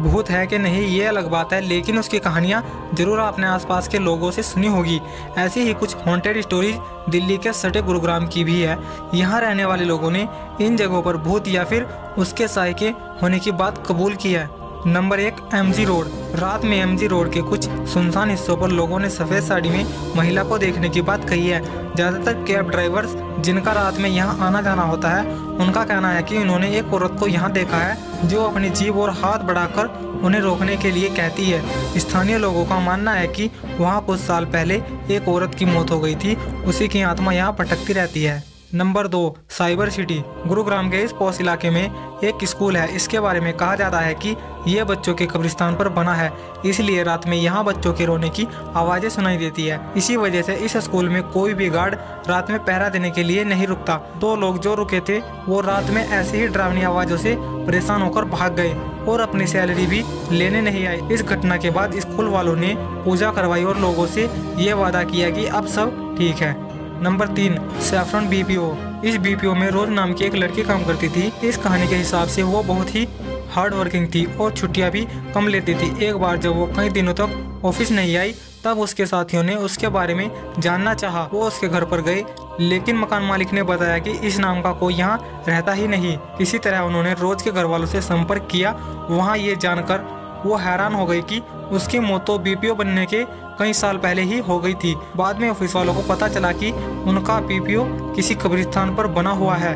भूत है कि नहीं, ये अलग बात है, लेकिन उसकी कहानियाँ ज़रूर आपने आसपास के लोगों से सुनी होगी। ऐसी ही कुछ हॉन्टेड स्टोरीज दिल्ली के सटे गुरुग्राम की भी है। यहाँ रहने वाले लोगों ने इन जगहों पर भूत या फिर उसके साय के होने की बात कबूल की है। नंबर एक एमजी रोड रात में एमजी रोड के कुछ सुनसान हिस्सों पर लोगों ने सफ़ेद साड़ी में महिला को देखने की बात कही है। ज़्यादातर कैब ड्राइवर्स जिनका रात में यहाँ आना जाना होता है, उनका कहना है कि उन्होंने एक औरत को यहाँ देखा है, जो अपनी जीभ और हाथ बढ़ाकर उन्हें रोकने के लिए कहती है। स्थानीय लोगों का मानना है कि वहाँ कुछ साल पहले एक औरत की मौत हो गई थी, उसी की आत्मा यहाँ भटकती रहती है। नंबर दो, साइबर सिटी। गुरुग्राम के इस पौष इलाके में एक स्कूल है। इसके बारे में कहा जाता है कि यह बच्चों के कब्रिस्तान पर बना है। इसलिए रात में यहाँ बच्चों के रोने की आवाज़ें सुनाई देती है। इसी वजह से इस स्कूल में कोई भी गार्ड रात में पहरा देने के लिए नहीं रुकता। दो लोग जो रुके थे, वो रात में ऐसे ही डरावनी आवाज़ों से परेशान होकर भाग गए और अपनी सैलरी भी लेने नहीं आए। इस घटना के बाद स्कूल वालों ने पूजा करवाई और लोगों से ये वादा किया कि अब सब ठीक है। नंबर तीन, सैफरन बीपीओ। इस बीपीओ में रोज नाम की एक लड़की काम करती थी। इस कहानी के हिसाब से वो बहुत ही हार्ड वर्किंग थी और छुट्टियाँ भी कम लेती थी। एक बार जब वो कई दिनों तक ऑफ़िस नहीं आई, तब उसके साथियों ने उसके बारे में जानना चाहा। वो उसके घर पर गए, लेकिन मकान मालिक ने बताया कि इस नाम का कोई यहाँ रहता ही नहीं। इसी तरह उन्होंने रोज के घर वालों से संपर्क किया। वहाँ ये जानकर वो हैरान हो गई कि उसकी मौत तो बीपीओ बनने के कई साल पहले ही हो गई थी। बाद में ऑफ़िस वालों को पता चला कि उनका बीपीओ किसी कब्रिस्तान पर बना हुआ है।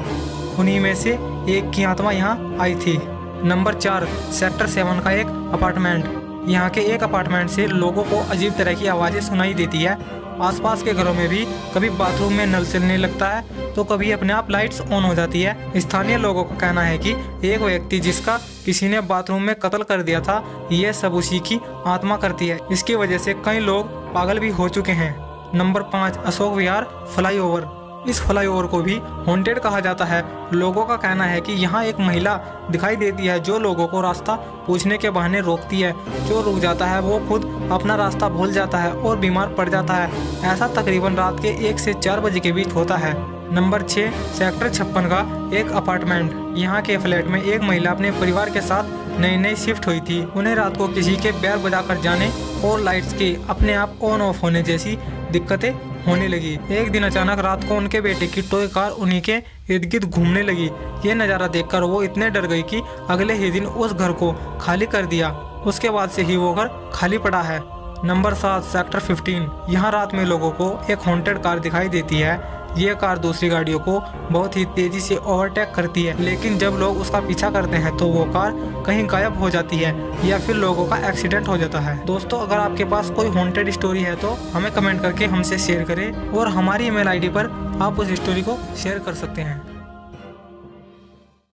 उन्हीं में से एक की आत्मा यहाँ आई थी। नंबर चार, सेक्टर सेवन का एक अपार्टमेंट। यहाँ के एक अपार्टमेंट से लोगों को अजीब तरह की आवाज़ें सुनाई देती है आसपास के घरों में भी कभी बाथरूम में नल चलने लगता है तो कभी अपने आप लाइट्स ऑन हो जाती है। स्थानीय लोगों का कहना है कि एक व्यक्ति जिसका किसी ने बाथरूम में कत्ल कर दिया था यह सब उसी की आत्मा करती है। इसकी वजह से कई लोग पागल भी हो चुके हैं। नंबर पाँच, अशोक विहार फ्लाईओवर। इस फ्लाईओवर को भी हॉन्टेड कहा जाता है। लोगों का कहना है कि यहाँ एक महिला दिखाई देती है, जो लोगों को रास्ता पूछने के बहाने रोकती है। जो रुक जाता है, वो खुद अपना रास्ता भूल जाता है और बीमार पड़ जाता है। ऐसा तकरीबन रात के एक से चार बजे के बीच होता है। नंबर छः सेक्टर छप्पन का एक अपार्टमेंट। यहाँ के फ्लैट में एक महिला अपने परिवार के साथ नई नई शिफ्ट हुई थी। उन्हें रात को किसी के बैर बजाकर जाने और लाइट्स के अपने आप ऑन ऑफ़ होने जैसी दिक्कतें होने लगी। एक दिन अचानक रात को उनके बेटे की टोय कार उन्हीं के इर्द गिर्द घूमने लगी। ये नज़ारा देखकर वो इतने डर गई कि अगले ही दिन उस घर को खाली कर दिया। उसके बाद से ही वो घर खाली पड़ा है। नंबर सात, सेक्टर 15 यहाँ रात में लोगों को एक हॉन्टेड कार दिखाई देती है। ये कार दूसरी गाड़ियों को बहुत ही तेज़ी से ओवरटेक करती है। लेकिन जब लोग उसका पीछा करते हैं तो वो कार कहीं गायब हो जाती है या फिर लोगों का एक्सीडेंट हो जाता है। दोस्तों, अगर आपके पास कोई हॉन्टेड स्टोरी है तो हमें कमेंट करके हमसे शेयर करें और हमारी ईमेल आईडी पर आप उस स्टोरी को शेयर कर सकते हैं।